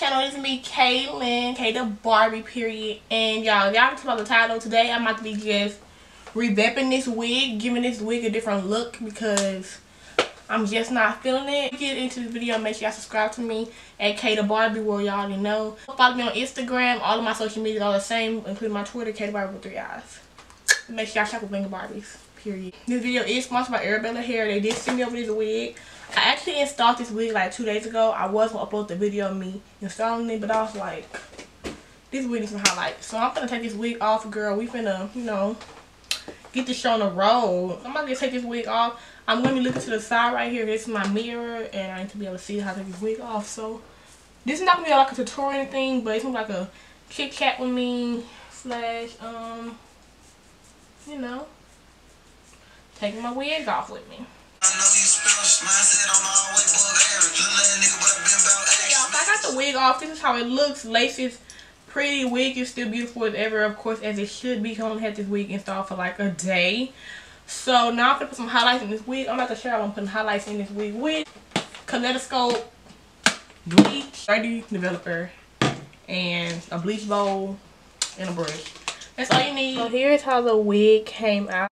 channel. is me, Kaylin, Kay the Barbie, period. And y'all, y'all can by the title today, I'm about to be just revamping this wig, giving this wig a different look because I'm just not feeling it. Get into the video, make sure y'all subscribe to me at Kay the Barbie, where y'all already know. Follow me on Instagram. All of my social media are the same, including my Twitter, Kay the Barbie with three eyes. Make sure y'all shop with Banger Barbies, period. This video is sponsored by Arabella Hair. They did send me over this wig. I actually installed this wig like two days ago. I was going to upload the video of me installing it, but I was like, this wig needs some highlights. So I'm going to take this wig off, girl. We finna, you know, get this show on the road. I'm about to take this wig off. I'm going to be looking to the side right here. This is my mirror, and I need to be able to see how to take this wig off. So this is not going to be like a tutorial or anything, but it's going to be like a chit chat with me slash, um, you know, taking my wig off with me. Y'all, I got the wig off. This is how it looks. Laces pretty. Wig is still beautiful as ever, of course, as it should be. I only had this wig installed for like a day. So now I'm going to put some highlights in this wig. I'm not to share I'm putting highlights in this wig with Kaleidoscope, Bleach, 3D Developer, and a bleach bowl and a brush. That's all you need. So here's how the wig came out.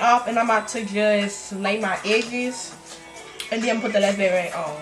Off and I'm about to just lay my edges and then put the last band on.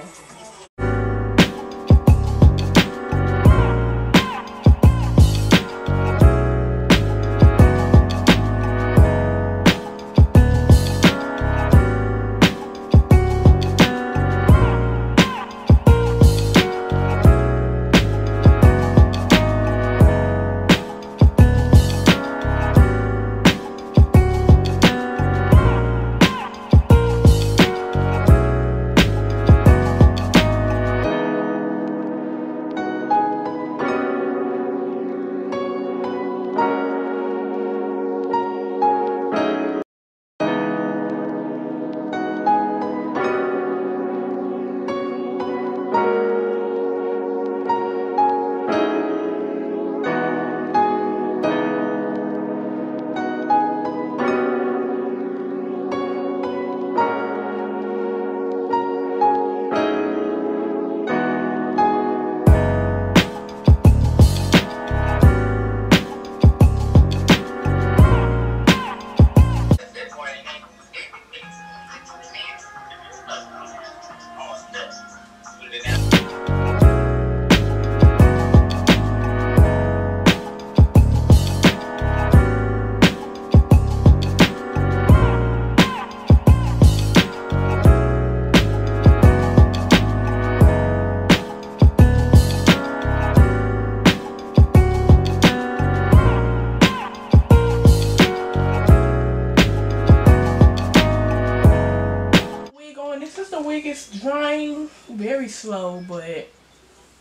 Moving very slow, but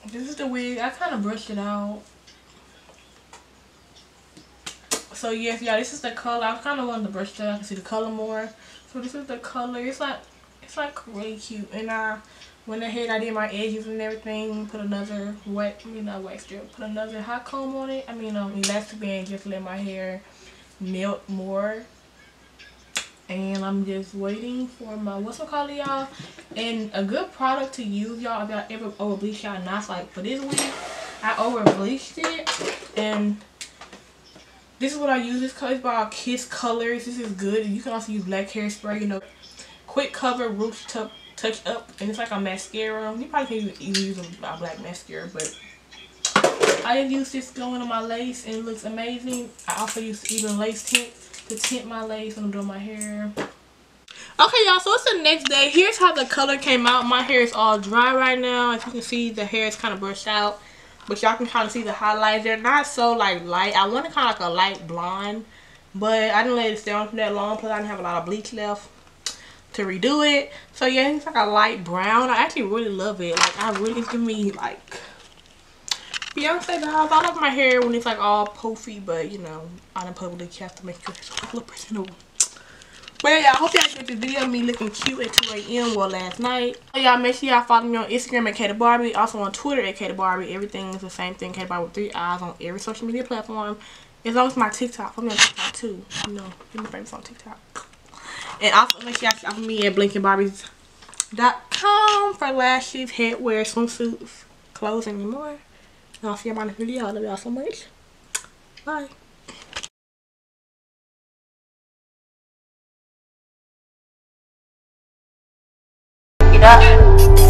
this is the wig. I kind of brushed it out. So yes, y'all, this is the color. I kind of wanted to brush it out. I can see the color more. So this is the color. It's like it's like really cute. And I went ahead, I did my edges and everything. Put another wet, you know, wax strip. Put another hot comb on it. I mean, um, elastic band. Just let my hair melt more and I'm just waiting for my what's it called y'all? And a good product to use y'all if y'all ever over bleach y'all knots like for this wig I over bleached it. And this is what I use this color. Is by Kiss Colors. This is good. You can also use black hairspray you know. Quick cover roots touch touch up and it's like a mascara. You probably can even use a black mascara but I use this going on my lace and it looks amazing. I also use even lace tint to tint my lace I'm doing my hair. Okay, y'all, so it's the next day. Here's how the color came out. My hair is all dry right now. As you can see, the hair is kind of brushed out. But y'all can kind of see the highlights. They're not so, like, light. I wanted kind of like a light blonde. But I didn't let it stay on for that long. Plus, I didn't have a lot of bleach left to redo it. So, yeah, it's like a light brown. I actually really love it. Like, I really, it's giving me, like, Beyonce vibes. I like my hair when it's like all poofy, but you know, out in public you have to make sure it's look presentable. But yeah, I hope y'all enjoyed this video of me looking cute at 2 a.m. well last night. y'all make sure y'all follow me on Instagram at Kay the Barbie. Also on Twitter at Kay the Barbie. Everything is the same thing. Kay the Barbie with three eyes on every social media platform. As long as my TikTok. Me on TikTok too. You know, get my famous on TikTok. And also make sure y'all follow me at BlinkingBarbies.com for lashes, headwear, swimsuits, clothes, and more. I'll see you on the video. I love y'all so much. Bye. Get up.